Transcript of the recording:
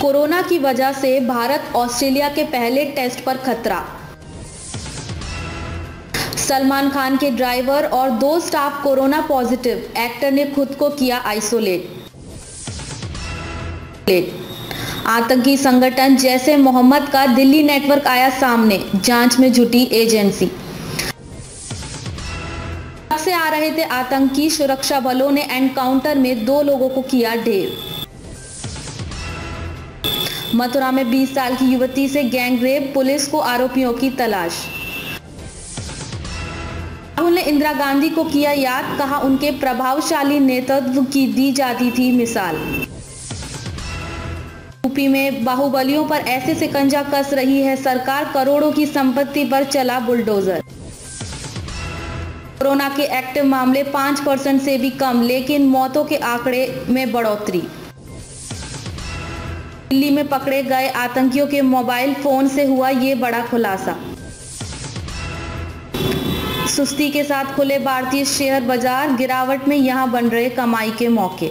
Corona की वजह से भारत ऑस्ट्रेलिया के पहले टेस्ट पर खतरा। सलमान खान के ड्राइवर और दो स्टाफ कोरोना पॉजिटिव, एक्टर ने खुद को किया आइसोलेट। आतंकी संगठन जैसे मोहम्मद का दिल्ली नेटवर्क आया सामने, जाँच में जुटी एजेंसी। से आ रहे थे आतंकी सुरक्षा बलों ने एनकाउंटर में दो लोगों को किया ढेर। मथुरा में 20 साल की युवती से गैंगरेप, पुलिस को आरोपियों की तलाश। राहुल ने इंदिरा गांधी को किया याद, कहा उनके प्रभावशाली नेतृत्व की दी जाती थी मिसाल। यूपी में बाहुबलियों पर ऐसे सिकंजा कस रही है सरकार, करोड़ों की संपत्ति पर चला बुलडोजर। कोरोना के एक्टिव मामले पाँच परसेंट से भी कम, लेकिन मौतों के आंकड़े में बढ़ोतरी। दिल्ली में पकड़े गए आतंकियों के मोबाइल फ़ोन से हुआ ये बड़ा खुलासा। सुस्ती के साथ खुले भारतीय शेयर बाज़ार गिरावट में यहाँ बन रहे कमाई के मौके।